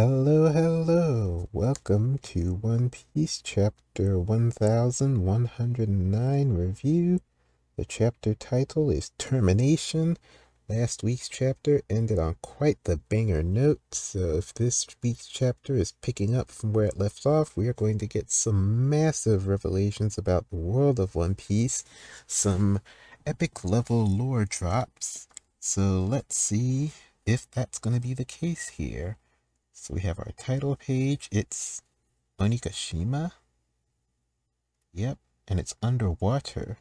Hello, hello. Welcome to One Piece Chapter 1109 review. The chapter title is Termination. Last week's chapter ended on quite the banger note, so if this week's chapter is picking up from where it left off, we are going to get some massive revelations about the world of One Piece, some epic level lore drops. So let's see if that's going to be the case here. So we have our title page. It's Onigashima. Yep, and it's underwater.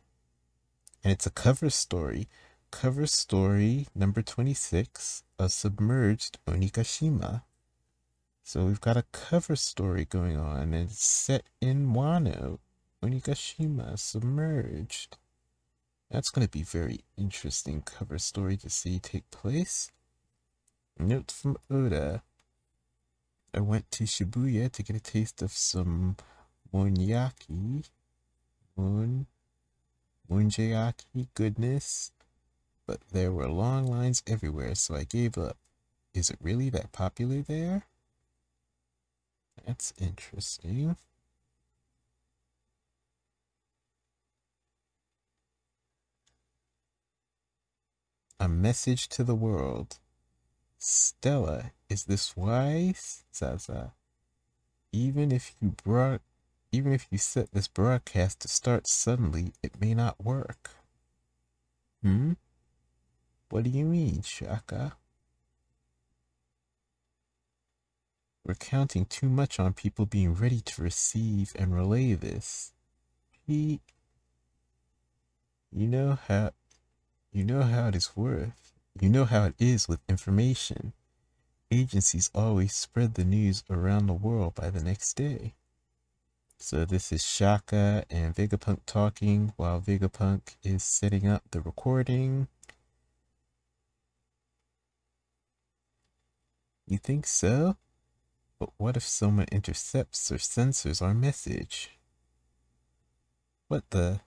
And it's a cover story cover story number 26 A Submerged Onigashima. So we've got a cover story going on, and it's set in Wano, Onigashima, Submerged. That's going to be very interesting cover story to see take place. Note from Oda. I went to Shibuya to get a taste of some monyaki, mon, monjayaki goodness but there were long lines everywhere, so I gave up. Is it really that popular there? That's interesting. A message to the world. Stella, is this wise? Zaza. Even if you brought even if you set this broadcast to start suddenly, it may not work. Hmm? What do you mean, Shaka? We're counting too much on people being ready to receive and relay this. He, you know how, you know how it is worth. You know how it is with information. Agencies always spread the news around the world by the next day. So this is Shaka and Vegapunk talking while Vegapunk is setting up the recording. You think so? But what if someone intercepts or censors our message? What the?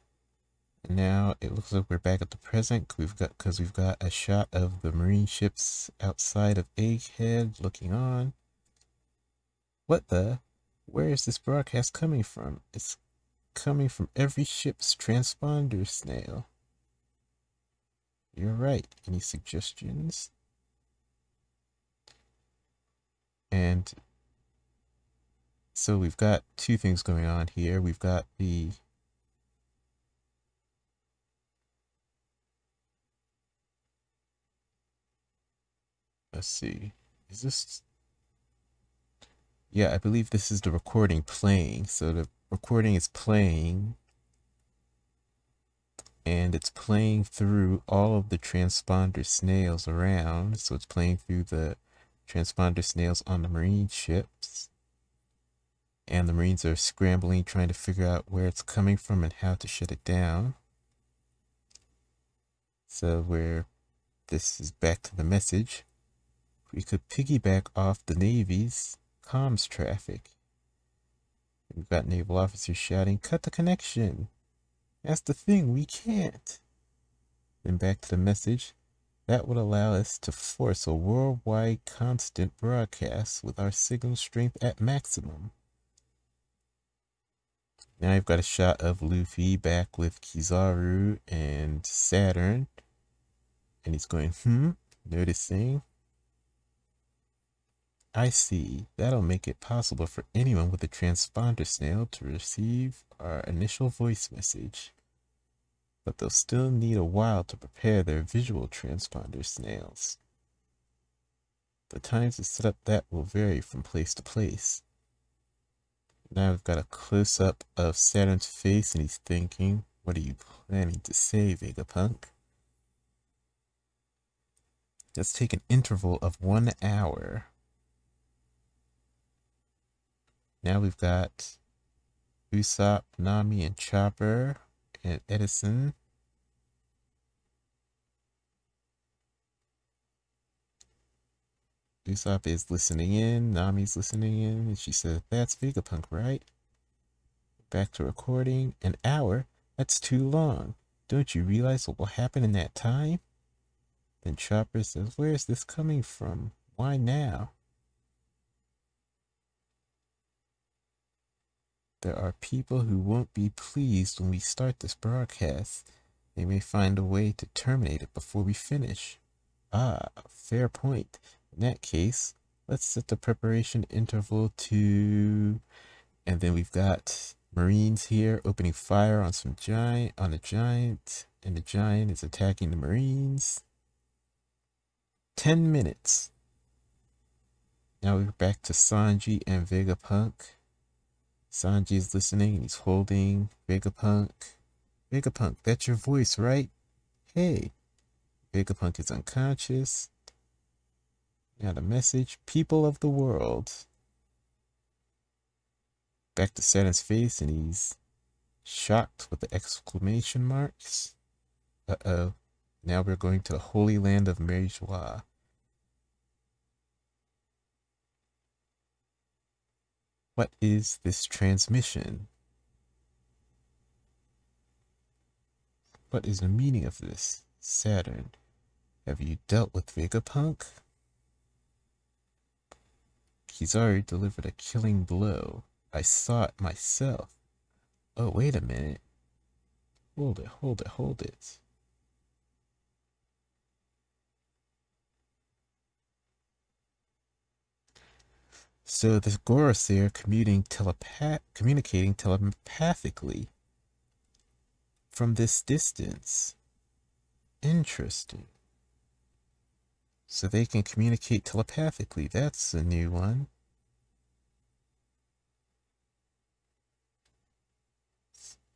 Now it looks like we're back at the present. We've got because we've got a shot of the marine ships outside of Egghead looking on. What the? Where is this broadcast coming from? It's coming from every ship's transponder snail. You're right. Any suggestions? And so we've got two things going on here. We've got the let's see, is this, yeah, I believe this is the recording playing. So the recording is playing and it's playing through all of the transponder snails around. So it's playing through the transponder snails on the marine ships. And the marines are scrambling, trying to figure out where it's coming from and how to shut it down. So where this is back to the message. We could piggyback off the Navy's comms traffic. We've got naval officers shouting, cut the connection. That's the thing, we can't. Then back to the message. That would allow us to force a worldwide constant broadcast with our signal strength at maximum. Now I've got a shot of Luffy back with Kizaru and Saturn. And he's going, hmm, noticing. I see. That'll make it possible for anyone with a transponder snail to receive our initial voice message but they'll still need a while to prepare their visual transponder snails. The times to set up that will vary from place to place. Now we've got a close-up of Saturn's face and he's thinking, what are you planning to say, Vegapunk? Let's take an interval of one hour. Now we've got Usopp, Nami, and Chopper and Edison. Usopp is listening in, Nami's listening in, and she says, that's Vegapunk, right? Back to recording. An hour? That's too long. Don't you realize what will happen in that time? Then Chopper says, where is this coming from? Why now? There are people who won't be pleased when we start this broadcast. They may find a way to terminate it before we finish. Ah, fair point. In that case, let's set the preparation interval to... And then we've got Marines here opening fire on some giant, on a giant, and the giant is attacking the Marines. 10 minutes. Now we're back to Sanji and Vegapunk. Sanji is listening he's holding Vegapunk. Vegapunk, that's your voice, right? Hey. Vegapunk is unconscious. Now the message, people of the world. Back to Saturn's face and he's shocked with the exclamation marks. Uh-oh. Now we're going to the holy land of Mary What is this transmission? What is the meaning of this? Saturn, have you dealt with Vegapunk? He's already delivered a killing blow. I saw it myself. Oh, wait a minute. Hold it, hold it, hold it. So the Gorosei are commuting telepath communicating telepathically from this distance. Interesting. So they can communicate telepathically. That's a new one.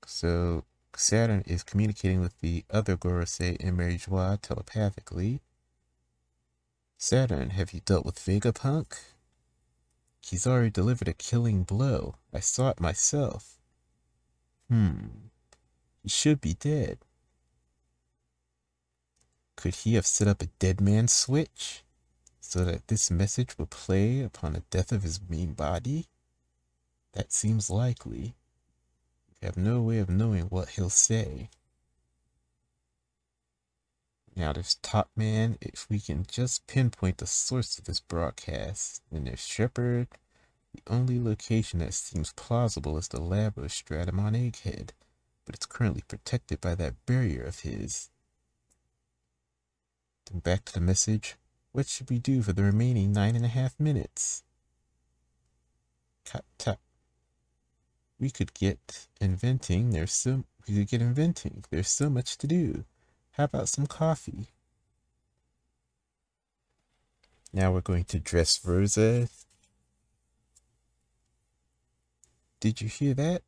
So Saturn is communicating with the other Gorosei and Mary telepathically. Saturn, have you dealt with Vegapunk? He's already delivered a killing blow. I saw it myself. Hmm. He should be dead. Could he have set up a dead man switch so that this message would play upon the death of his main body? That seems likely. We have no way of knowing what he'll say. Now this Top Man, if we can just pinpoint the source of this broadcast. Then there's Shepherd. The only location that seems plausible is the lab of Stratumon Egghead, but it's currently protected by that barrier of his. Then back to the message. What should we do for the remaining nine and a half minutes? Cut, tap. We could get inventing. There's so we could get inventing. There's so much to do. How about some coffee? Now we're going to Dressrosa. Did you hear that?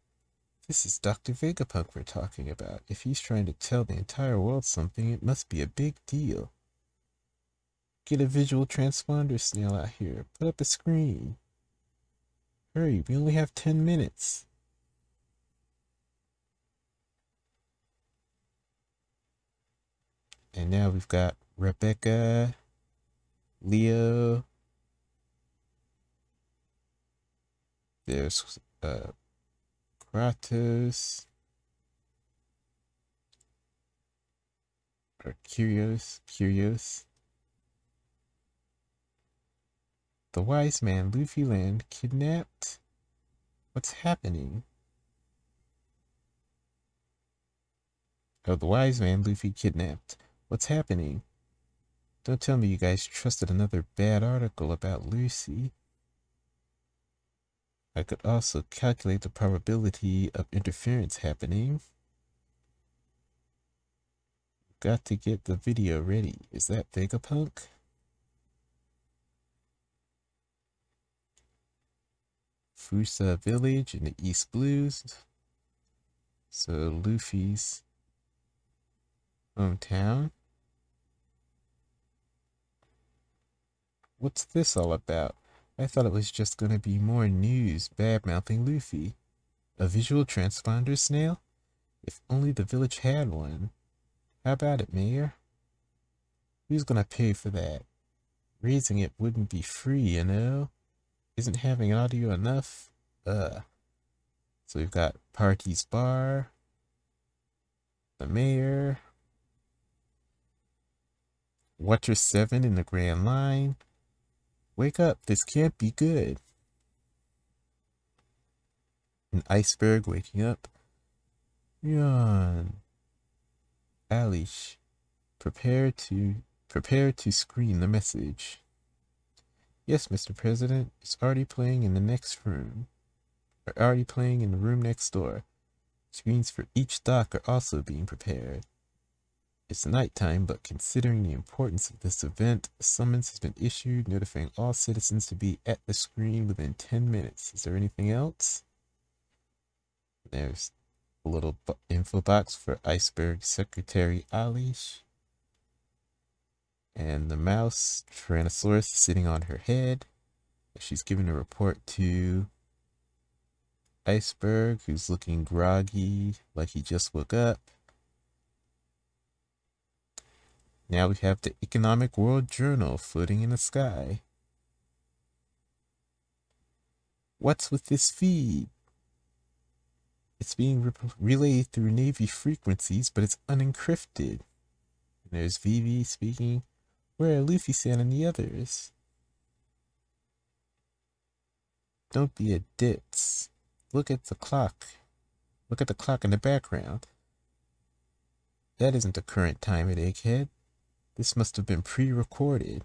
This is Dr. Vegapunk we're talking about. If he's trying to tell the entire world something, it must be a big deal. Get a visual transponder snail out here. Put up a screen. Hurry, we only have 10 minutes. And now we've got Rebecca, Leo. There's uh, Kratos. Or Curious, Curious. The wise man, Luffy Land, kidnapped? What's happening? Oh, the wise man, Luffy, kidnapped. What's happening? Don't tell me you guys trusted another bad article about Lucy. I could also calculate the probability of interference happening. Got to get the video ready. Is that Vegapunk? Foosha Village in the East Blues. So Luffy's hometown. What's this all about? I thought it was just going to be more news bad-mouthing Luffy. A visual transponder snail? If only the village had one. How about it, Mayor? Who's going to pay for that? Raising it wouldn't be free, you know? Isn't having audio enough? Uh. So we've got Party's Bar, the Mayor, Water 7 in the Grand Line, Wake up, this can't be good. An iceberg waking up. Yawn. Alish, prepare to prepare to screen the message. Yes, Mr. President, it's already playing in the next room. Or already playing in the room next door. Screens for each dock are also being prepared. It's nighttime, but considering the importance of this event, a summons has been issued notifying all citizens to be at the screen within 10 minutes. Is there anything else? There's a little info box for Iceberg Secretary Alish. And the mouse, Tyrannosaurus, is sitting on her head. She's giving a report to Iceberg, who's looking groggy, like he just woke up. Now we have the Economic World Journal floating in the sky. What's with this feed? It's being re relayed through Navy frequencies, but it's unencrypted. And there's Vivi speaking. Where are Luffy-san and the others? Don't be a ditz. Look at the clock. Look at the clock in the background. That isn't the current time at Egghead. This must have been pre-recorded.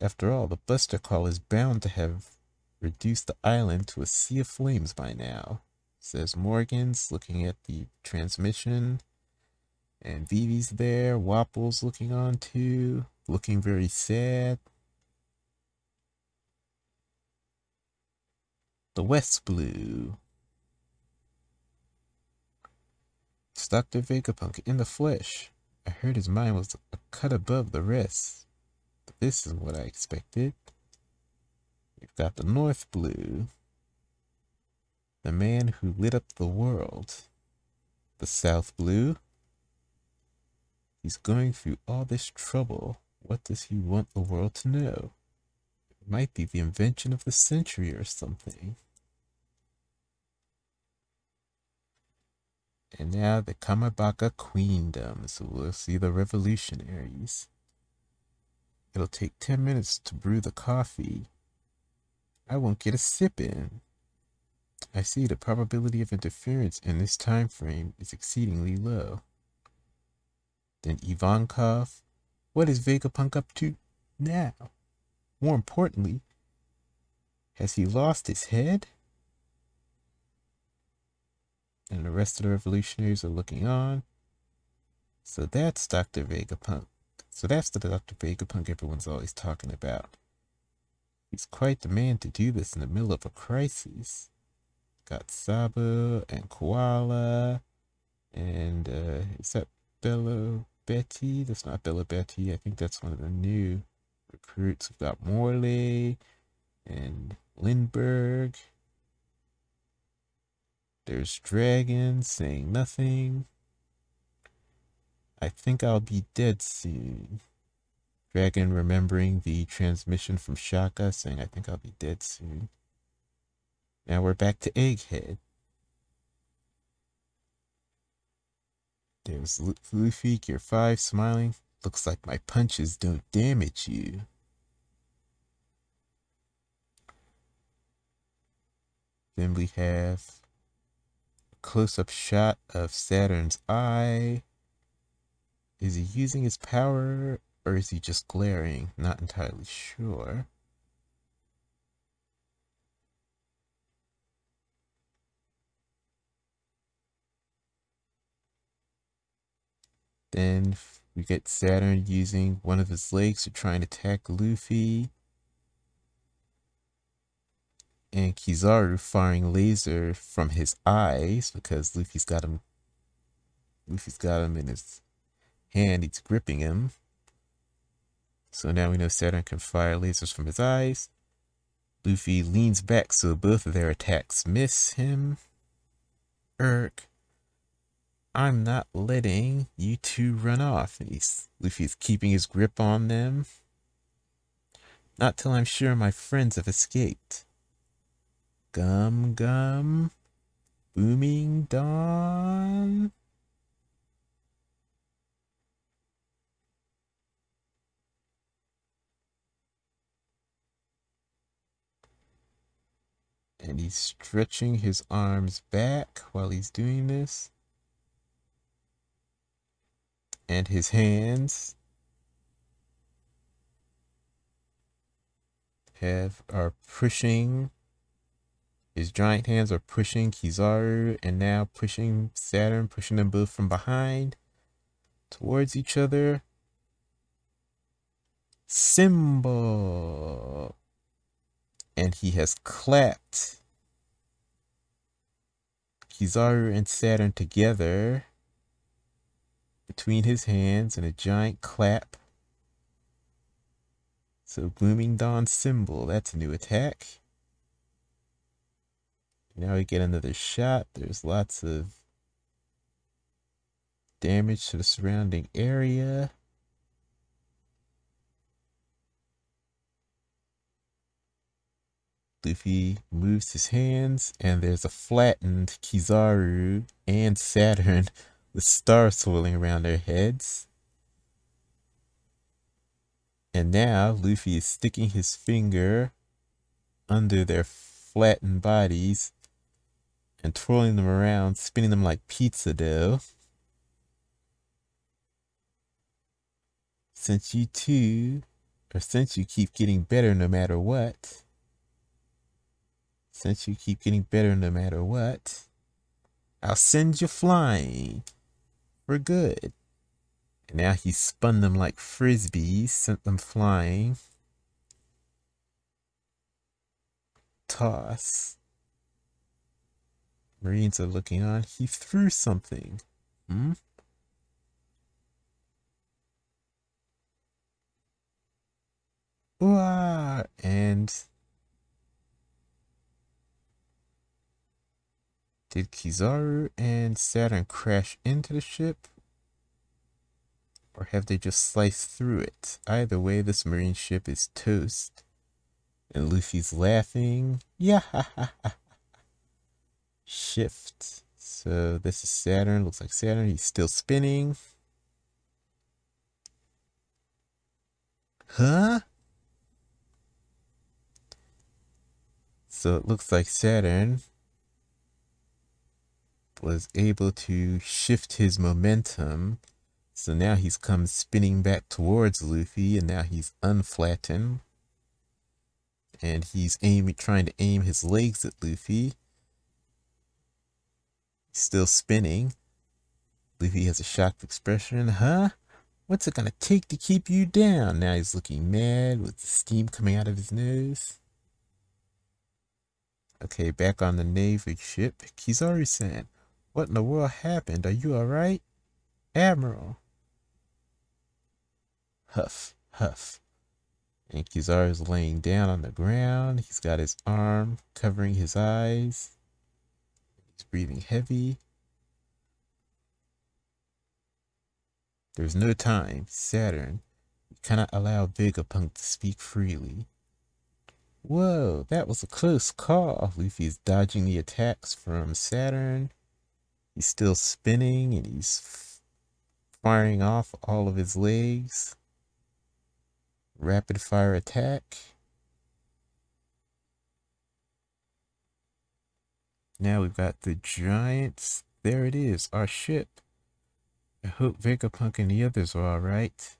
After all, the Buster Call is bound to have reduced the island to a sea of flames by now. Says Morgan's looking at the transmission. And Vivi's there. Wapol's looking on too. Looking very sad. The West Blue. It's Dr. Vegapunk in the flesh. I heard his mind was a cut above the rest. But this is what I expected. We've got the North Blue. The man who lit up the world. The South Blue. He's going through all this trouble. What does he want the world to know? It might be the invention of the century or something. And now the Kamabaka Queendom, so we'll see the revolutionaries. It'll take 10 minutes to brew the coffee. I won't get a sip in. I see the probability of interference in this time frame is exceedingly low. Then Ivankov, what is Vegapunk up to now? More importantly, has he lost his head? And the rest of the revolutionaries are looking on. So that's Dr. Vegapunk. So that's the Dr. Vegapunk everyone's always talking about. He's quite the man to do this in the middle of a crisis. Got Sabo and Koala and uh, is that Belo Betty? That's not Belo Betty. I think that's one of the new recruits. We've got Morley and Lindbergh there's dragons saying nothing. I think I'll be dead soon. Dragon remembering the transmission from Shaka saying I think I'll be dead soon. Now we're back to Egghead. There's Luffy, Gear 5, smiling. Looks like my punches don't damage you. Then we have close-up shot of Saturn's eye. Is he using his power or is he just glaring? Not entirely sure. Then we get Saturn using one of his legs to try and attack Luffy and Kizaru firing laser from his eyes because Luffy's got him Luffy's got him in his hand, he's gripping him. So now we know Saturn can fire lasers from his eyes. Luffy leans back so both of their attacks miss him. Erk. I'm not letting you two run off. He's, Luffy's keeping his grip on them. Not till I'm sure my friends have escaped. Gum Gum, Booming Dawn. And he's stretching his arms back while he's doing this. And his hands have are pushing his giant hands are pushing Kizaru and now pushing Saturn, pushing them both from behind towards each other. Cymbal. And he has clapped Kizaru and Saturn together between his hands in a giant clap. So Blooming Dawn cymbal, that's a new attack. Now we get another shot. There's lots of damage to the surrounding area. Luffy moves his hands, and there's a flattened Kizaru and Saturn with stars swirling around their heads. And now Luffy is sticking his finger under their flattened bodies and twirling them around, spinning them like pizza dough. Since you two, or since you keep getting better no matter what, since you keep getting better no matter what, I'll send you flying for good. And now he spun them like frisbees, sent them flying. Toss. Marines are looking on. He threw something. Hmm? Ooh, and did Kizaru and Saturn crash into the ship? Or have they just sliced through it? Either way, this marine ship is toast. And Luffy's laughing. Yeah, shift. So this is Saturn. Looks like Saturn. He's still spinning. Huh? So it looks like Saturn was able to shift his momentum. So now he's come spinning back towards Luffy and now he's unflattened. And he's aiming, trying to aim his legs at Luffy. Still spinning. believe he has a shocked expression. Huh? What's it gonna take to keep you down? Now he's looking mad with steam coming out of his nose. Okay, back on the Navy ship. Kizaru-san, what in the world happened? Are you alright? Admiral. Huff, huff. And Kizaru is laying down on the ground. He's got his arm covering his eyes. He's breathing heavy. There's no time. Saturn. You cannot allow Vegapunk to speak freely. Whoa, that was a close call. Luffy is dodging the attacks from Saturn. He's still spinning and he's firing off all of his legs. Rapid fire attack. Now we've got the Giants. There it is, our ship. I hope Vegapunk and the others are alright.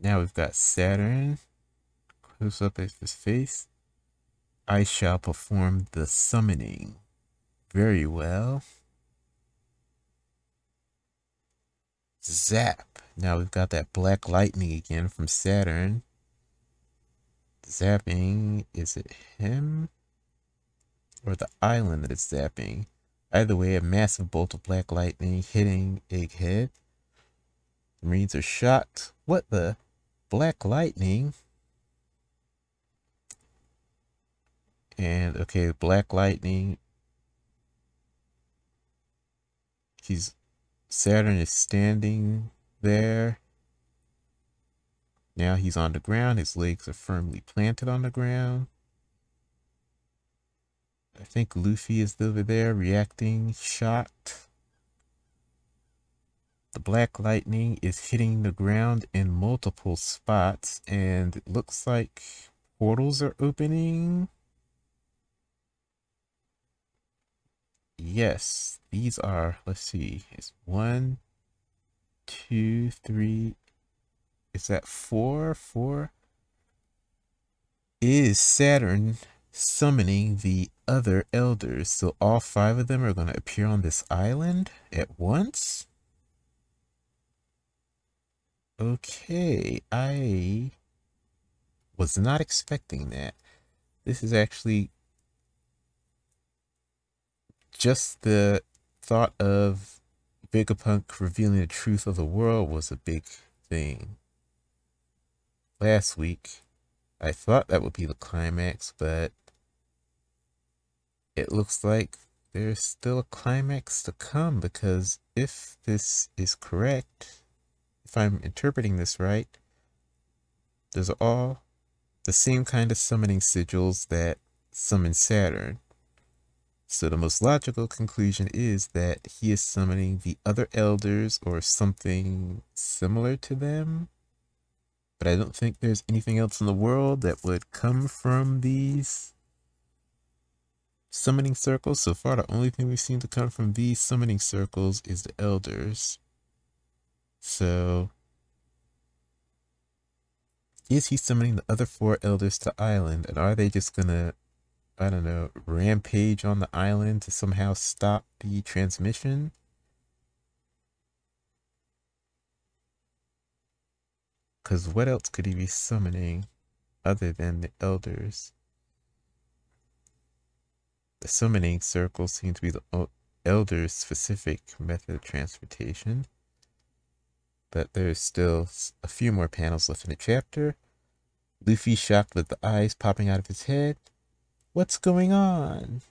Now we've got Saturn. Close up at his face. I shall perform the summoning. Very well. Zap. Now we've got that black lightning again from Saturn zapping, is it him? Or the island that it's zapping? Either way, a massive bolt of black lightning hitting Egghead. The Marines are shocked. What the? Black lightning? And, okay, black lightning. He's, Saturn is standing there. Now he's on the ground. His legs are firmly planted on the ground. I think Luffy is over there reacting, shocked. The black lightning is hitting the ground in multiple spots and it looks like portals are opening. Yes, these are, let's see, it's one, two, three, is that four? Four? Is Saturn summoning the other elders? So all five of them are going to appear on this island at once? Okay, I was not expecting that. This is actually just the thought of Vegapunk revealing the truth of the world was a big thing. Last week, I thought that would be the climax, but it looks like there's still a climax to come because if this is correct, if I'm interpreting this right, there's all the same kind of summoning sigils that summon Saturn. So the most logical conclusion is that he is summoning the other elders or something similar to them. But I don't think there's anything else in the world that would come from these summoning circles. So far, the only thing we've seen to come from these summoning circles is the elders. So, is he summoning the other four elders to island? And are they just gonna, I don't know, rampage on the island to somehow stop the transmission? Because what else could he be summoning other than the elders? The summoning circles seem to be the elders specific method of transportation but there's still a few more panels left in the chapter. Luffy shocked with the eyes popping out of his head. What's going on?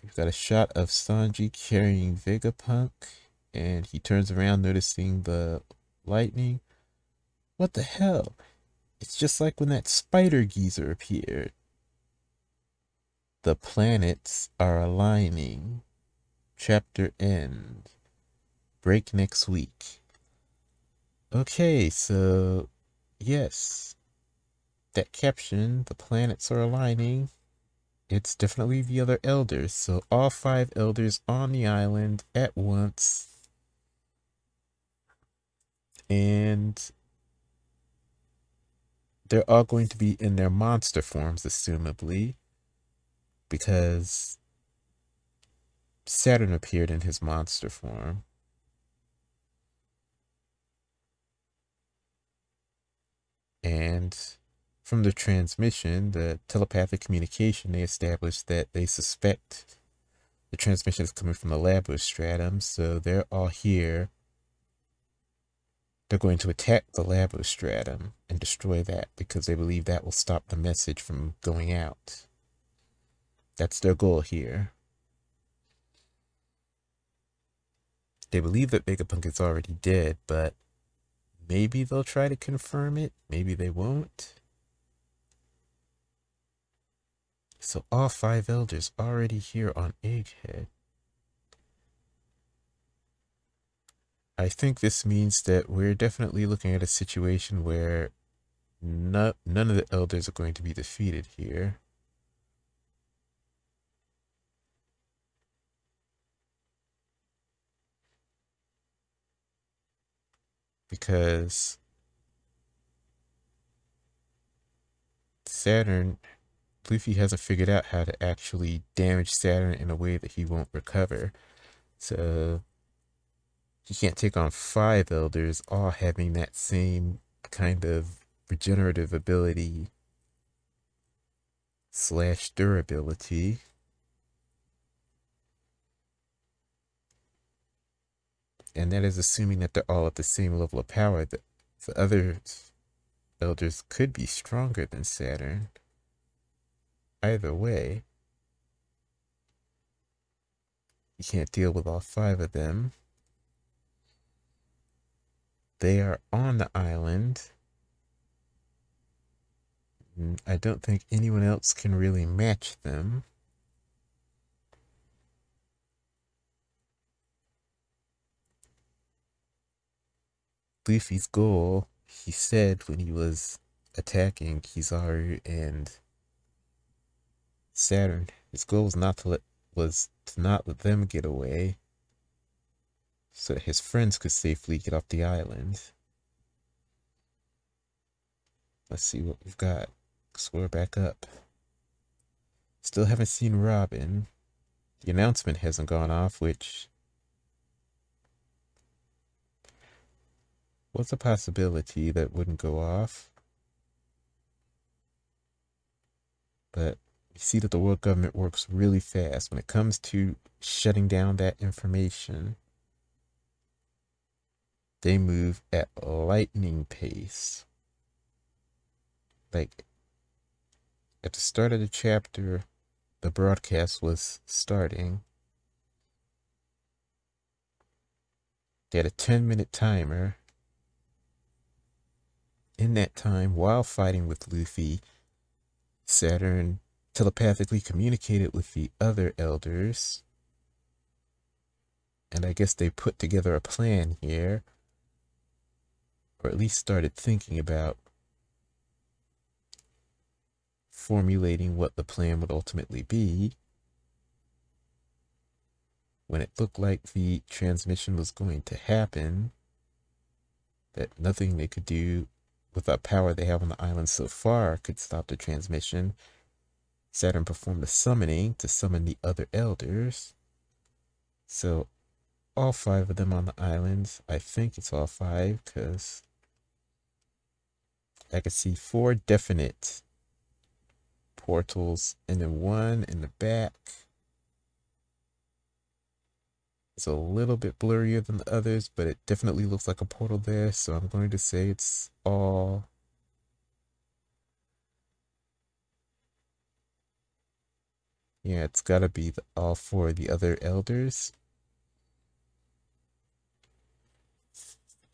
We've got a shot of Sanji carrying Vegapunk, and he turns around noticing the lightning. What the hell? It's just like when that spider geezer appeared. The planets are aligning. Chapter end. Break next week. Okay, so yes, that caption, the planets are aligning. It's definitely the other elders. So all five elders on the island at once. And they're all going to be in their monster forms, assumably, because Saturn appeared in his monster form. And from the transmission, the telepathic communication, they established that they suspect the transmission is coming from the lab of Stratum. So they're all here. They're going to attack the Labostratum and destroy that because they believe that will stop the message from going out. That's their goal here. They believe that Vegapunk is already dead, but Maybe they'll try to confirm it. Maybe they won't. So all five elders already here on Egghead. I think this means that we're definitely looking at a situation where no, none of the elders are going to be defeated here. because Saturn, Luffy hasn't figured out how to actually damage Saturn in a way that he won't recover. So he can't take on five elders all having that same kind of regenerative ability slash durability. and that is assuming that they're all at the same level of power. The, the other elders could be stronger than Saturn. Either way, you can't deal with all five of them. They are on the island. Mm, I don't think anyone else can really match them. Luffy's goal, he said when he was attacking Kizaru and Saturn. His goal was not to let was to not let them get away so that his friends could safely get off the island. Let's see what we've got. Score back up. Still haven't seen Robin. The announcement hasn't gone off, which was a possibility that wouldn't go off. But you see that the world government works really fast when it comes to shutting down that information. They move at lightning pace. Like at the start of the chapter, the broadcast was starting. They had a 10 minute timer. In that time, while fighting with Luffy, Saturn telepathically communicated with the other elders. And I guess they put together a plan here, or at least started thinking about formulating what the plan would ultimately be. When it looked like the transmission was going to happen, that nothing they could do with the power they have on the island so far could stop the transmission, Saturn performed a summoning to summon the other elders. So all five of them on the island, I think it's all five because I can see four definite portals and then one in the back. It's a little bit blurrier than the others, but it definitely looks like a portal there. So I'm going to say it's all Yeah, it's got to be the, all four of the other elders.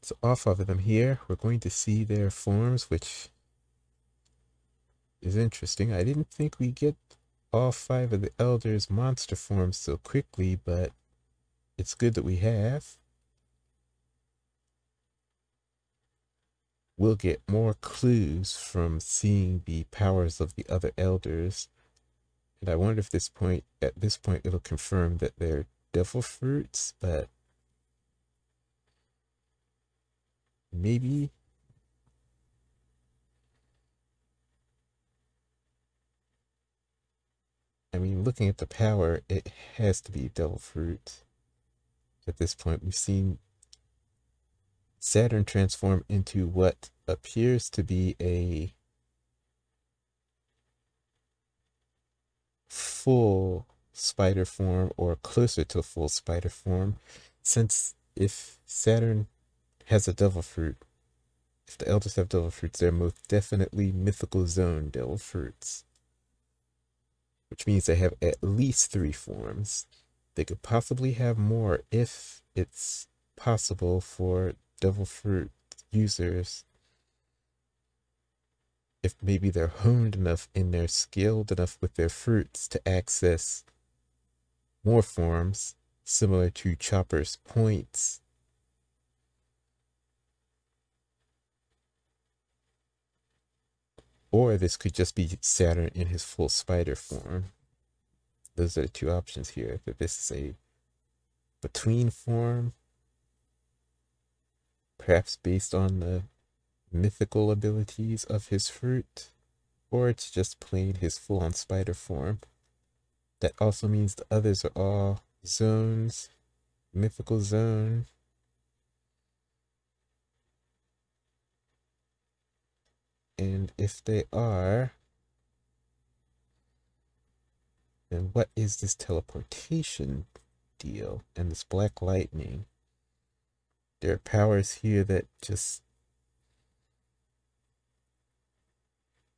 So off of them here, we're going to see their forms, which is interesting. I didn't think we get all five of the elders monster forms so quickly, but it's good that we have. We'll get more clues from seeing the powers of the other elders and I wonder if this point, at this point, it'll confirm that they're devil fruits, but maybe. I mean, looking at the power, it has to be devil fruit. At this point, we've seen Saturn transform into what appears to be a full spider form or closer to a full spider form since if Saturn has a devil fruit, if the elders have devil fruits, they're most definitely mythical Zoan devil fruits. Which means they have at least three forms. They could possibly have more if it's possible for devil fruit users if maybe they're honed enough and they're skilled enough with their fruits to access more forms similar to Chopper's points. Or this could just be Saturn in his full spider form. Those are the two options here. That this is a between form, perhaps based on the mythical abilities of his fruit, or it's just plain his full-on spider form. That also means the others are all Zoans, mythical Zoan. And if they are, then what is this teleportation deal and this black lightning? There are powers here that just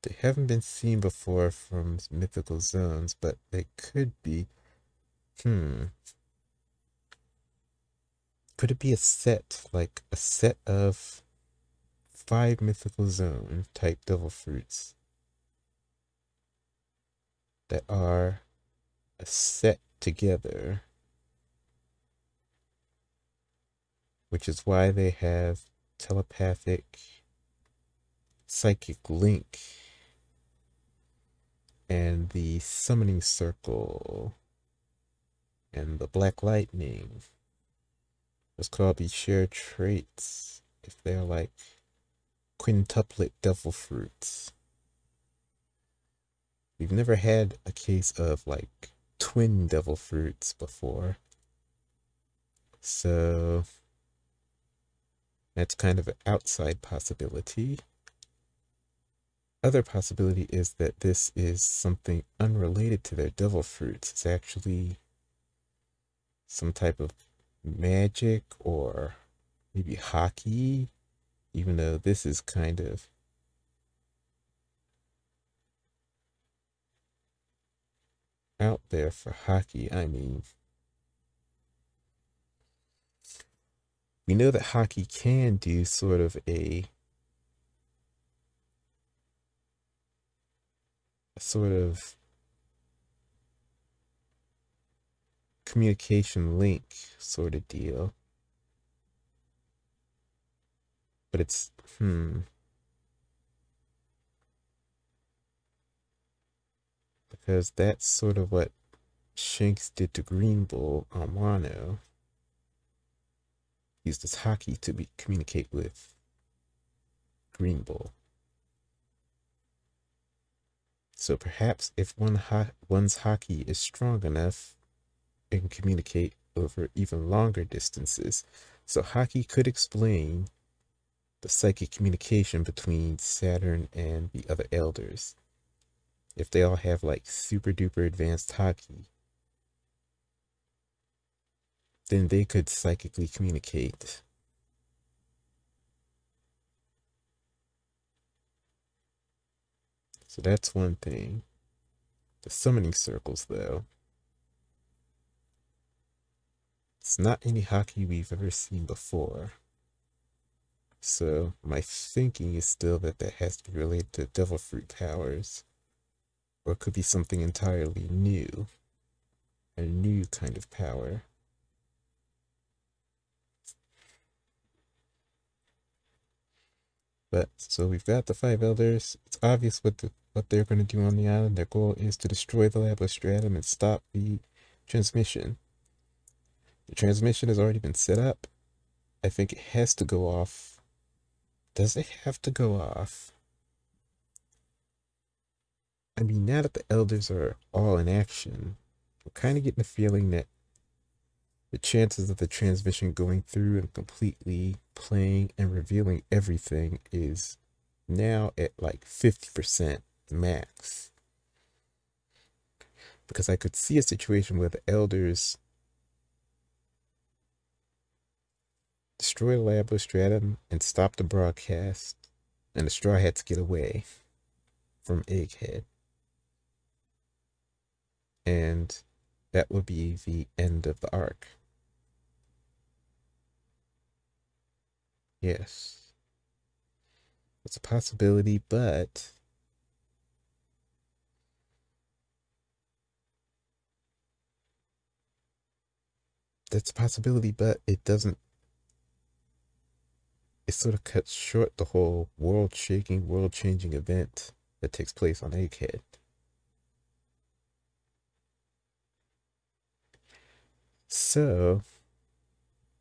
They haven't been seen before from mythical Zoans, but they could be. Hmm. Could it be a set, like a set of five mythical Zoan type devil fruits that are set together? Which is why they have telepathic psychic link and the summoning circle and the black lightning. Those could all be shared traits if they're like quintuplet devil fruits. We've never had a case of like twin devil fruits before. So that's kind of an outside possibility. Other possibility is that this is something unrelated to their devil fruits. It's actually some type of magic or maybe Haki, even though this is kind of out there for Haki. I mean, we know that Haki can do sort of a, sort of communication link sort of deal. But it's, hmm. Because that's sort of what Shanks did to Green Bull on Wano. Used his Haki to be, communicate with Green Bull. So perhaps if one ha one's Haki is strong enough, it can communicate over even longer distances. So Haki could explain the psychic communication between Saturn and the other elders. If they all have like super duper advanced Haki, then they could psychically communicate. So that's one thing. The summoning circles, though. It's not any Haki we've ever seen before. So my thinking is still that that has to be related to devil fruit powers. Or it could be something entirely new. A new kind of power. But so we've got the five elders. It's obvious what the, what they're going to do on the island. Their goal is to destroy the Labostratum and stop the transmission. The transmission has already been set up. I think it has to go off. Does it have to go off? I mean, now that the elders are all in action, I'm kind of getting the feeling that the chances of the transmission going through and completely playing and revealing everything is now at like 50% max. Because I could see a situation where the elders destroy the Labostratum and stop the broadcast, and the Straw Hats get away from Egghead. And that would be the end of the arc. Yes. It's a possibility, but that's a possibility, but it doesn't it sort of cuts short the whole world shaking, world changing event that takes place on Egghead. So,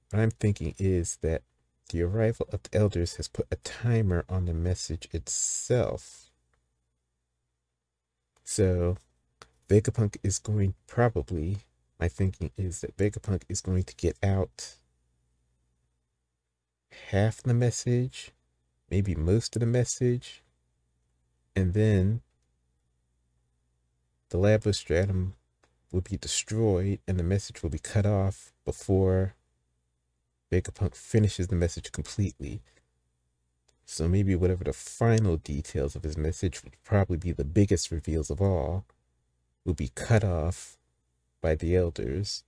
what I'm thinking is that the arrival of the elders has put a timer on the message itself. So, Vegapunk is going, probably, my thinking is that Vegapunk is going to get out half the message, maybe most of the message, and then the Labostratum will be destroyed and the message will be cut off before Vegapunk finishes the message completely. So maybe whatever the final details of his message would probably be the biggest reveals of all will be cut off by the elders.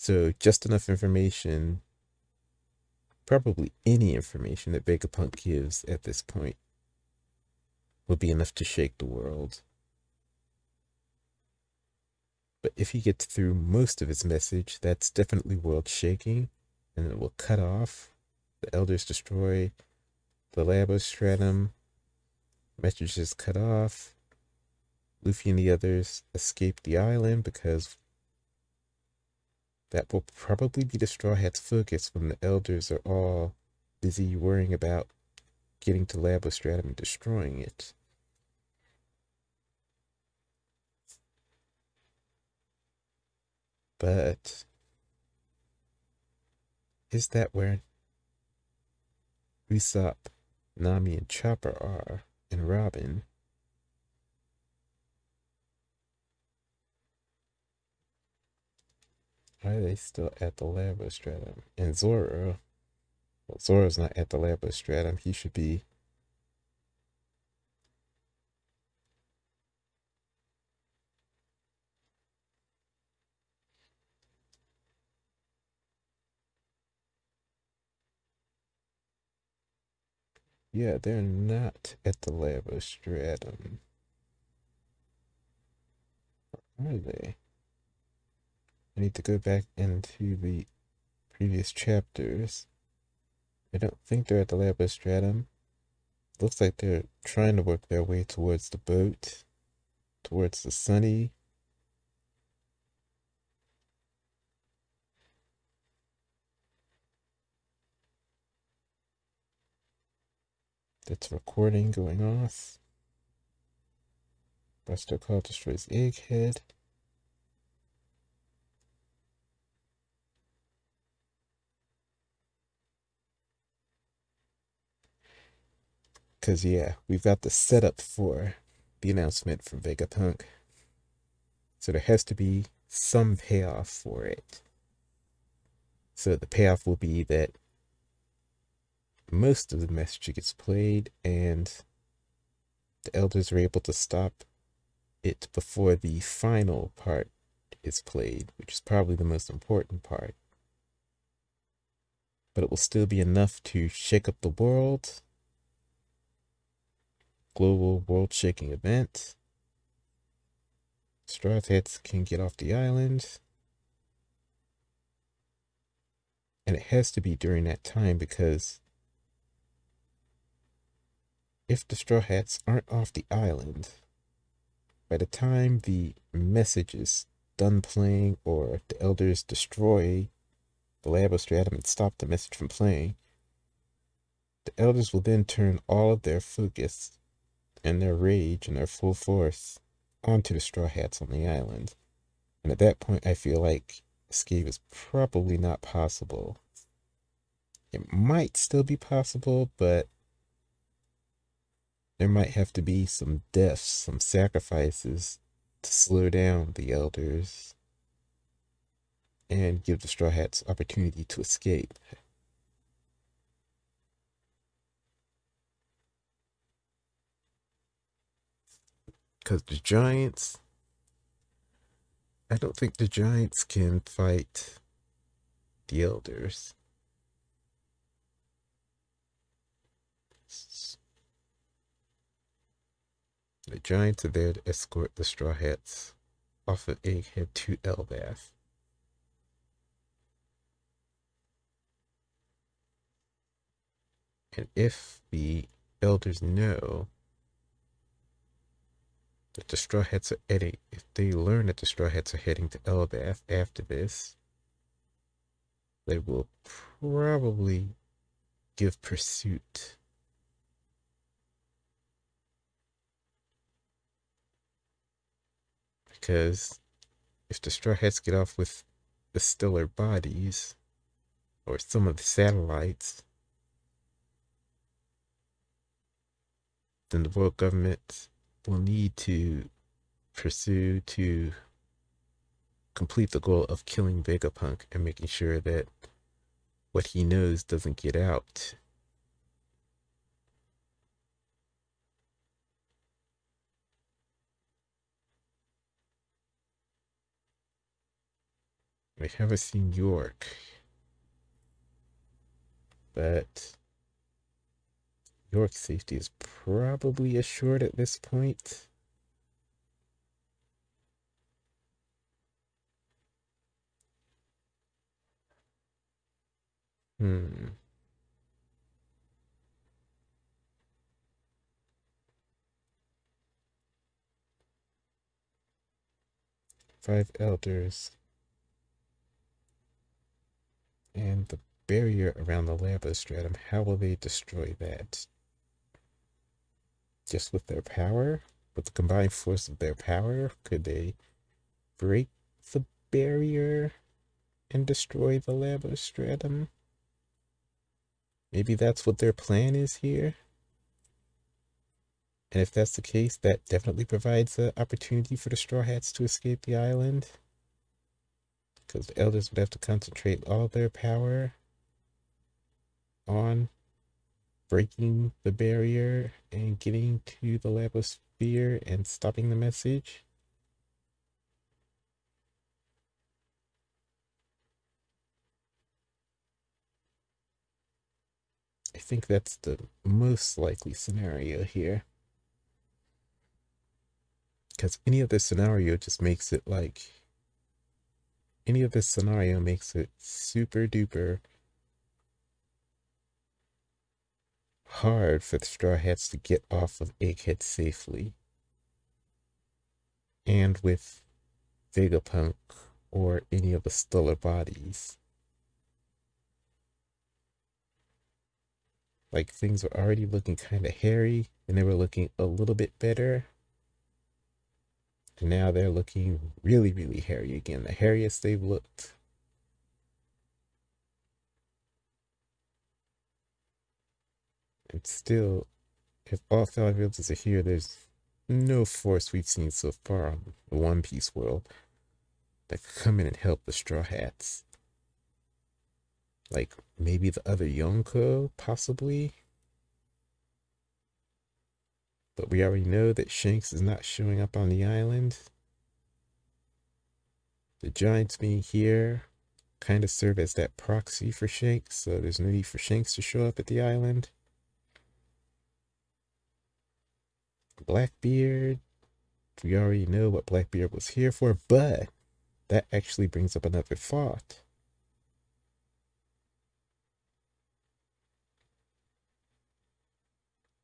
So just enough information, probably any information that Vegapunk gives at this point will be enough to shake the world. But if he gets through most of his message, that's definitely world shaking. and it will cut off. The elders destroy the Labostratum. Messages cut off. Luffy and the others escape the island because that will probably be the Straw Hat's focus when the elders are all busy worrying about getting to Labostratum and destroying it. But is that where Usopp, Nami, and Chopper are, and Robin? Why are they still at the Labostratum? And Zoro, well, Zoro's not at the Labostratum. He should be Yeah, they're not at the lab of Labostratum. Are they? I need to go back into the previous chapters. I don't think they're at the Labostratum. Looks like they're trying to work their way towards the boat, towards the sunny. That's recording going off. Buster Call destroys Egghead. Because, yeah, we've got the setup for the announcement from Vegapunk. So there has to be some payoff for it. So the payoff will be that most of the message gets played and the elders are able to stop it before the final part is played, which is probably the most important part. But it will still be enough to shake up the world. Global world shaking event. Straw Hats can get off the island. And it has to be during that time because if the Straw Hats aren't off the island, by the time the message is done playing or the elders destroy the Labostratum and stop the message from playing, the elders will then turn all of their focus and their rage and their full force onto the Straw Hats on the island. And at that point, I feel like escape is probably not possible. It might still be possible, but there might have to be some deaths, some sacrifices to slow down the elders and give the Straw Hats opportunity to escape. Because the Giants, I don't think the Giants can fight the Elders. The Giants are there to escort the Straw Hats off of Egghead to Elbaf. And if the elders know the Straw Hats are heading, if they learn that the Straw Hats are heading to Elbaf after this, they will probably give pursuit. Because if the Straw Hats get off with the stellar bodies or some of the satellites, then the world government will need to pursue to complete the goal of killing Vegapunk and making sure that what he knows doesn't get out I haven't seen York. But York's safety is probably assured at this point. Hmm. Five elders. And the barrier around the Labostratum, how will they destroy that? Just with their power? With the combined force of their power? Could they break the barrier and destroy the Labostratum? Maybe that's what their plan is here? And if that's the case, that definitely provides an opportunity for the Straw Hats to escape the island. Because the Elders would have to concentrate all their power on breaking the barrier and getting to the sphere and stopping the message. I think that's the most likely scenario here. Because any other scenario just makes it like, any of this scenario makes it super duper hard for the Straw Hats to get off of Egghead safely. And with Vegapunk or any of the stellar bodies. Like things were already looking kind of hairy and they were looking a little bit better. And now they're looking really, really hairy again. The hairiest they've looked. And still, if all five villages are here, there's no force we've seen so far on the One Piece world that could come in and help the Straw Hats. Like maybe the other Yonko, possibly. But we already know that Shanks is not showing up on the island. The Giants being here kind of serve as that proxy for Shanks, so there's no need for Shanks to show up at the island. Blackbeard, we already know what Blackbeard was here for, but that actually brings up another thought.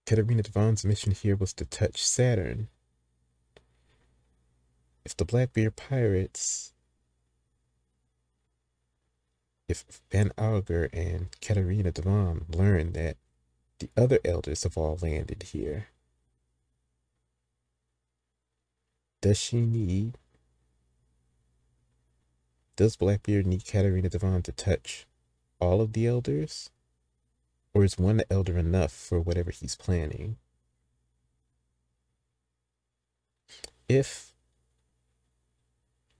Katarina Devon's mission here was to touch Saturn. If the Blackbeard pirates, if Van Augur and Katarina Devon learn that the other elders have all landed here, does she need, does Blackbeard need Katarina Devon to touch all of the elders? Or is one elder enough for whatever he's planning? If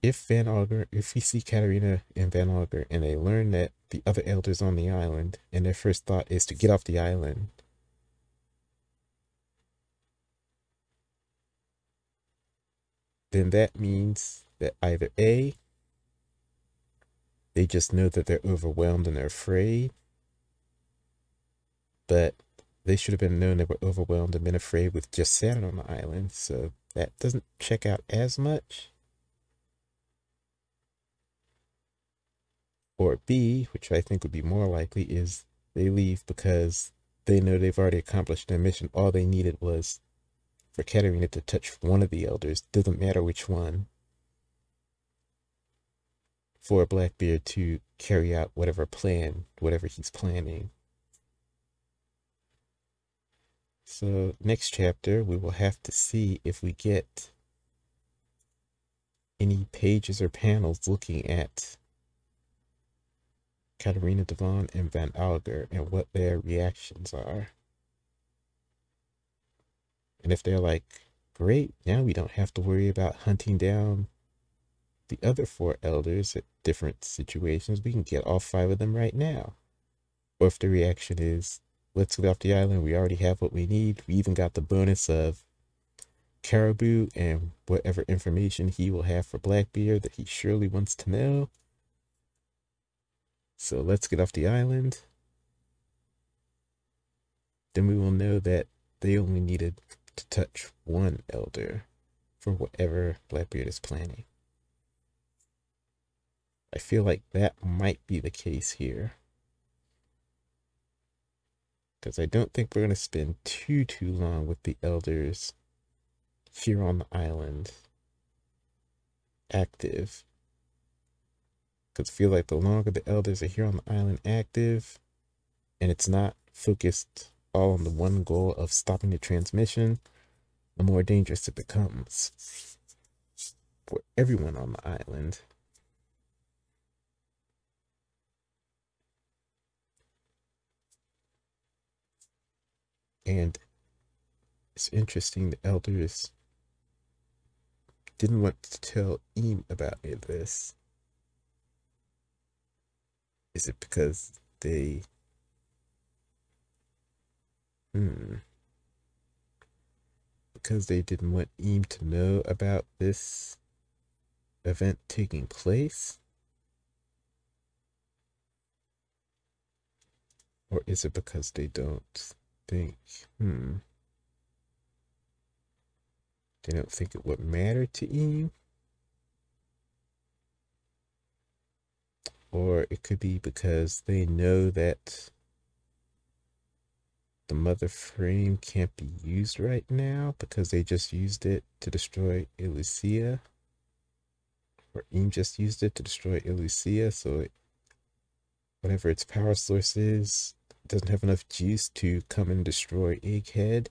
if Van Augur, if we see Katarina and Van Augur and they learn that the other elders on the island and their first thought is to get off the island, then that means that either A, they just know that they're overwhelmed and they're afraid, but they should have been known they were overwhelmed and been afraid with just Saturn on the island, so that doesn't check out as much. Or B, which I think would be more likely, is they leave because they know they've already accomplished their mission. All they needed was for Katarina to touch one of the elders, doesn't matter which one, for Blackbeard to carry out whatever plan, whatever he's planning. So next chapter, we will have to see if we get any pages or panels looking at Katarina Devon and Van Augur and what their reactions are. And if they're like, great, now we don't have to worry about hunting down the other four elders at different situations, we can get all five of them right now. Or if the reaction is, let's get off the island. We already have what we need. We even got the bonus of Caribou and whatever information he will have for Blackbeard that he surely wants to know. So let's get off the island. Then we will know that they only needed to touch one elder for whatever Blackbeard is planning. I feel like that might be the case here. Because I don't think we're going to spend too, too long with the elders here on the island active. Because I feel like the longer the elders are here on the island active, and it's not focused all on the one goal of stopping the transmission, the more dangerous it becomes for everyone on the island. And it's interesting the elders didn't want to tell Im about this. Is it because they hmm because they didn't want Im to know about this event taking place? Or is it because they don't think, hmm, they don't think it would matter to Im? Or it could be because they know that the Mother Flame can't be used right now because they just used it to destroy Eleusis. Or Im just used it to destroy Eleusis, so it, whatever its power source is doesn't have enough juice to come and destroy Egghead.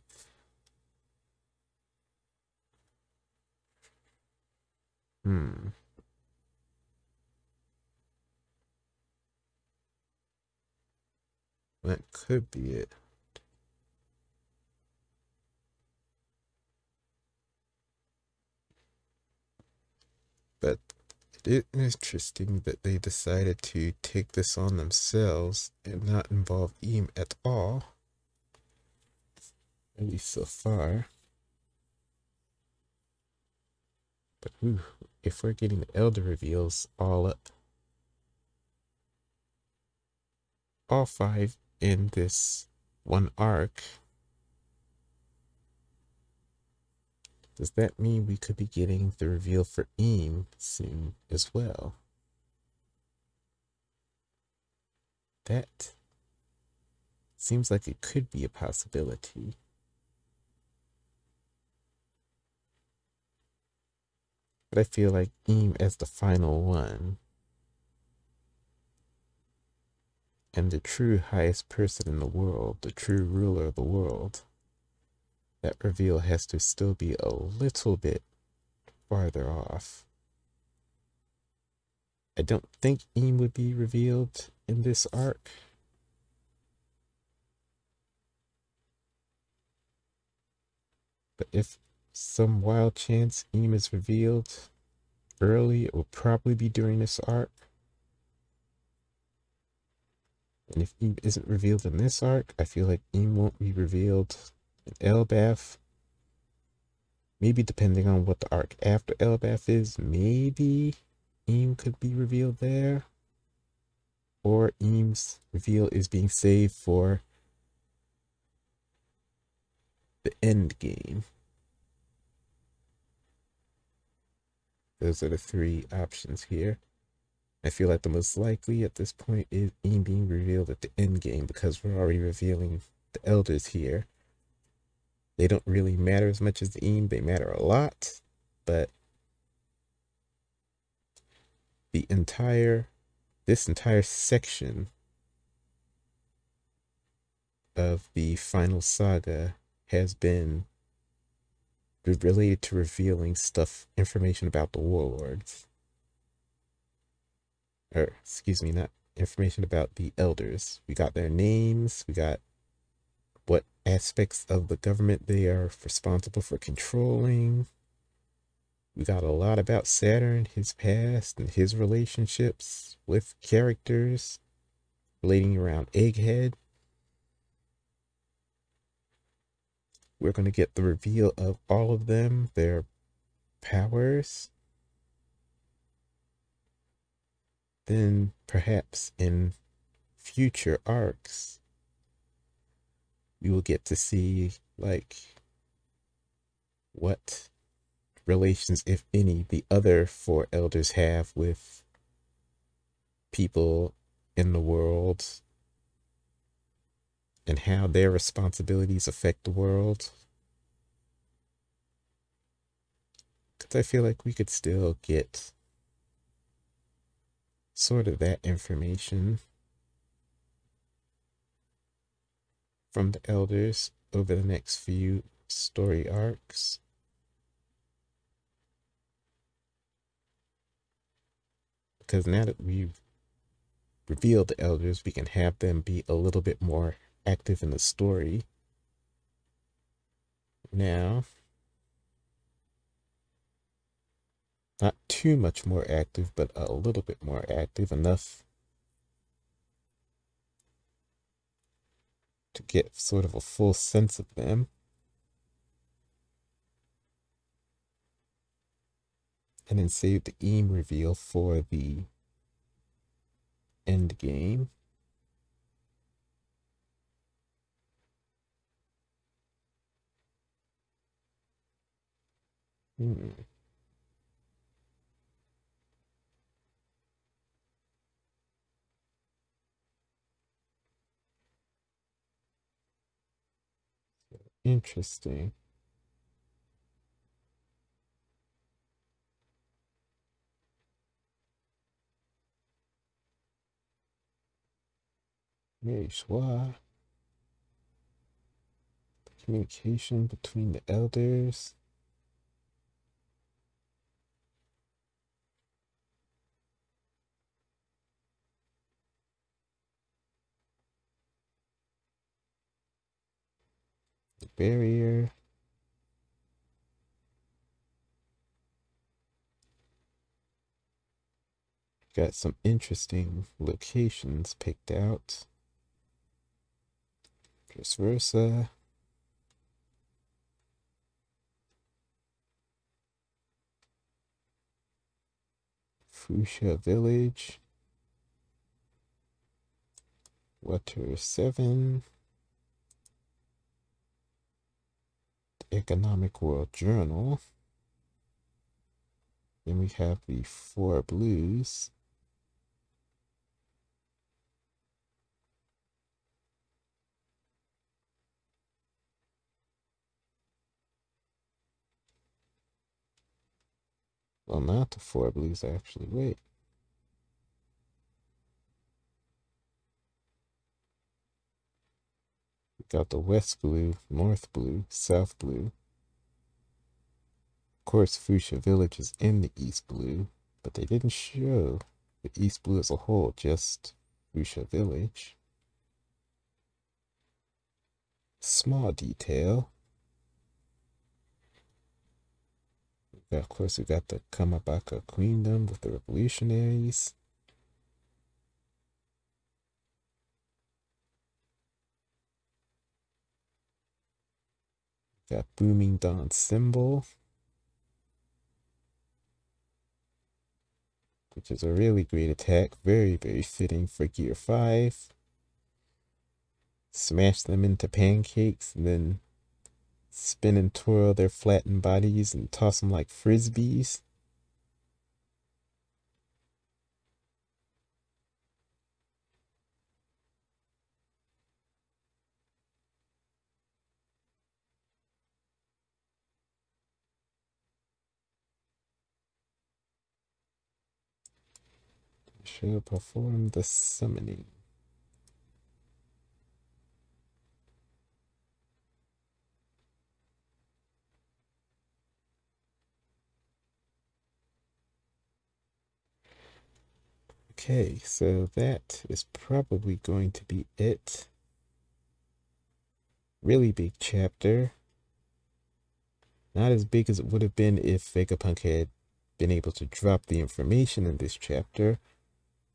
Hmm. That could be it. But it is interesting that they decided to take this on themselves and not involve Im at all. At least so far. But whew, if we're getting the Elder reveals all up, all five in this one arc, does that mean we could be getting the reveal for Im soon as well? That seems like it could be a possibility. But I feel like Im as the final one and the true highest person in the world, the true ruler of the world, that reveal has to still be a little bit farther off. I don't think Im would be revealed in this arc. But if some wild chance Im is revealed early, it will probably be during this arc. And if Im isn't revealed in this arc, I feel like Im won't be revealed Elbaf. Maybe depending on what the arc after Elbaf is, maybe Im could be revealed there. Or Im's reveal is being saved for the end game. Those are the three options here. I feel like the most likely at this point is Im being revealed at the end game because we're already revealing the elders here. They don't really matter as much as the Im, they matter a lot, but the entire this entire section of the final saga has been related to revealing stuff information about the warlords or excuse me, not information about the elders. We got their names, we got what aspects of the government they are responsible for controlling. We got a lot about Saturn, his past, and his relationships with characters relating around Egghead. We're going to get the reveal of all of them, their powers, then perhaps in future arcs, we will get to see like what relations, if any, the other four elders have with people in the world and how their responsibilities affect the world. Because I feel like we could still get sort of that information from the elders over the next few story arcs. Because now that we've revealed the elders, we can have them be a little bit more active in the story. Now, not too much more active, but a little bit more active enough to get sort of a full sense of them. And then save the Im reveal for the end game. Hmm. Interesting. Communication between the elders. Barrier. Got some interesting locations picked out. Vice versa. Foosha Village. Water 7. Economic World Journal. Then we have the Four Blues. Well, not the four blues, actually. Wait. Got the west blue, north blue, south blue. Of course, Foosha Village is in the east blue, but they didn't show the east blue as a whole, just Foosha Village. Small detail. of course, we got the Kamabaka Queendom with the revolutionaries. Got Booming Dawn Cymbal. Which is a really great attack. Very, very fitting for Gear 5. Smash them into pancakes and then spin and twirl their flattened bodies and toss them like frisbees. Shall perform the summoning. Okay, so that is probably going to be it. Really big chapter. Not as big as it would have been if Vegapunk had been able to drop the information in this chapter,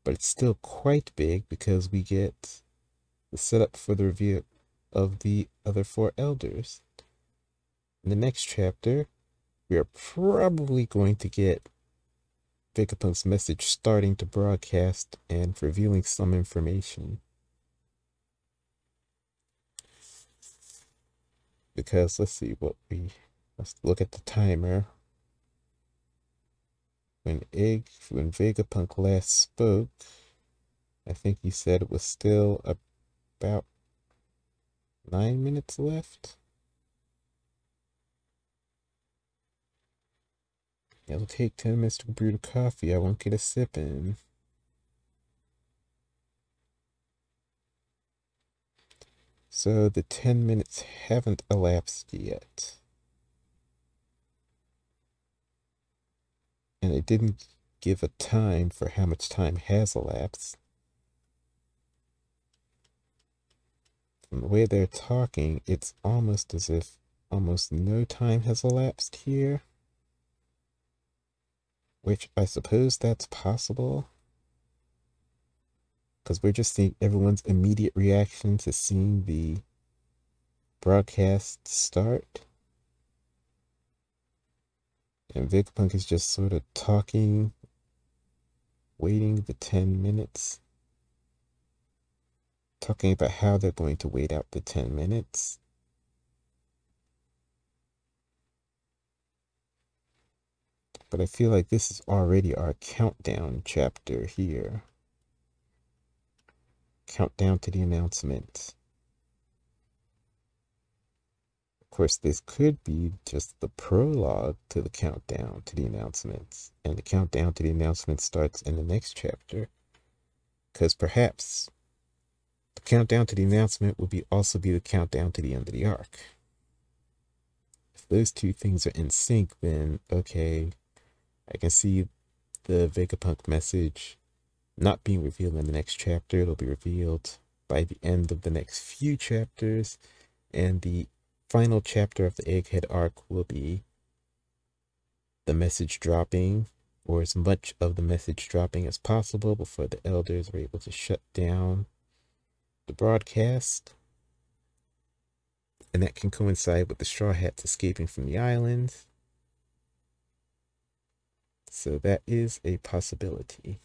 but it's still quite big because we get the setup for the review of the other four elders. In the next chapter, we are probably going to get Vegapunk's message starting to broadcast and revealing some information. Because let's see what we let's look at the timer. When Egg when Vegapunk last spoke, I think he said it was still about nine minutes left. It'll take 10 minutes to brew the coffee. I won't get a sip in. So the 10 minutes haven't elapsed yet. And it didn't give a time for how much time has elapsed. From the way they're talking, it's almost as if almost no time has elapsed here. Which I suppose that's possible. Because we're just seeing everyone's immediate reaction to seeing the broadcast start. And Vegapunk is just sort of talking, waiting the 10 minutes, talking about how they're going to wait out the 10 minutes. But I feel like this is already our countdown chapter here. Countdown to the announcement. Of course, this could be just the prologue to the countdown to the announcements. And the countdown to the announcement starts in the next chapter. Because perhaps the countdown to the announcement will be also be the countdown to the end of the arc. If those two things are in sync, then okay, I can see the Vegapunk message not being revealed in the next chapter. It'll be revealed by the end of the next few chapters. And the final chapter of the Egghead arc will be the message dropping, or as much of the message dropping as possible before the elders are able to shut down the broadcast. And that can coincide with the Straw Hats escaping from the island. So that is a possibility.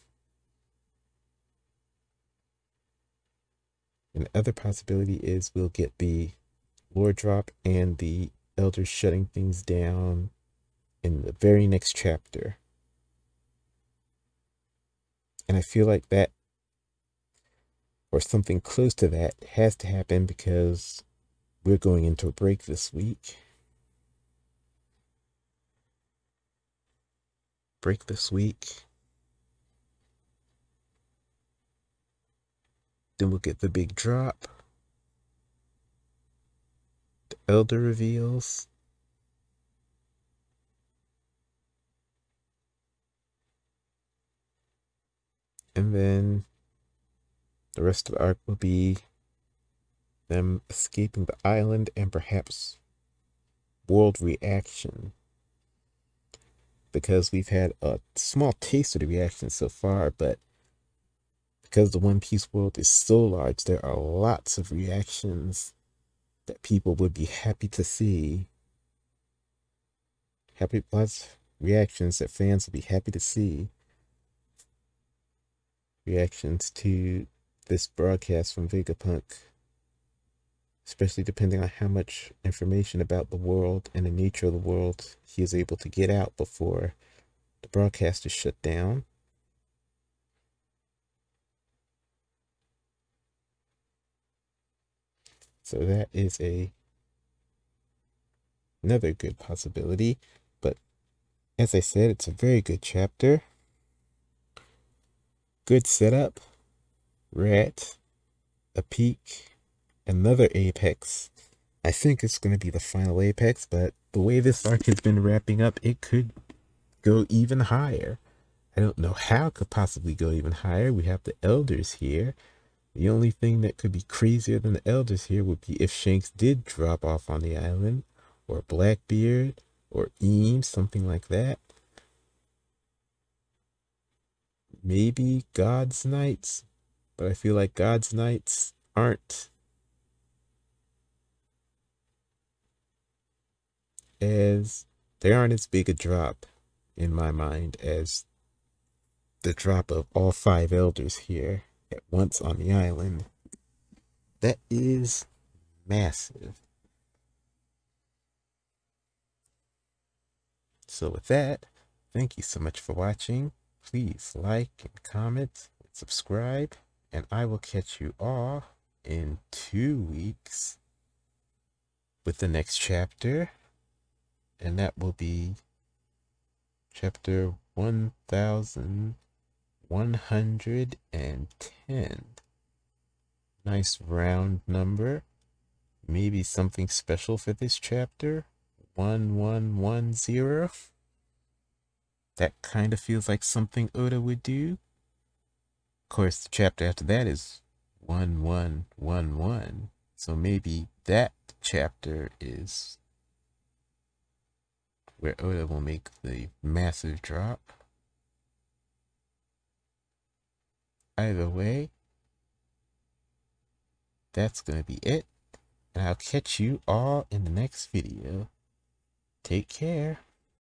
And the other possibility is we'll get the lore drop and the elders shutting things down in the very next chapter. And I feel like that, or something close to that, has to happen because we're going into a break this week. break this week. Then we'll get the big drop. Elder reveals. And then the rest of the arc will be them escaping the island and perhaps world reaction because we've had a small taste of the reaction so far, but because the One Piece world is so large, there are lots of reactions that people would be happy to see. Happy lots reactions that fans would be happy to see. Reactions to this broadcast from Vegapunk especially depending on how much information about the world and the nature of the world he is able to get out before the broadcast is shut down. So that is a another good possibility, but as I said, it's a very good chapter. Good setup. Rat. A peak another apex. I think it's going to be the final apex, but the way this arc has been wrapping up, it could go even higher. I don't know how it could possibly go even higher. We have the elders here. The only thing that could be crazier than the elders here would be if Shanks did drop off on the island, or Blackbeard, or Eames, something like that. Maybe God's Knights, but I feel like God's Knights aren't as they aren't as big a drop in my mind as the drop of all five elders here at once on the island. That is massive. So with that, thank you so much for watching. Please like and comment and subscribe, and I will catch you all in two weeks with the next chapter, and that will be chapter 1110. Nice round number. Maybe something special for this chapter. 1110. That kind of feels like something Oda would do. Of course, the chapter after that is 1111. So maybe that chapter is where Oda will make the massive drop. Either way, that's going to be it. And I'll catch you all in the next video. Take care.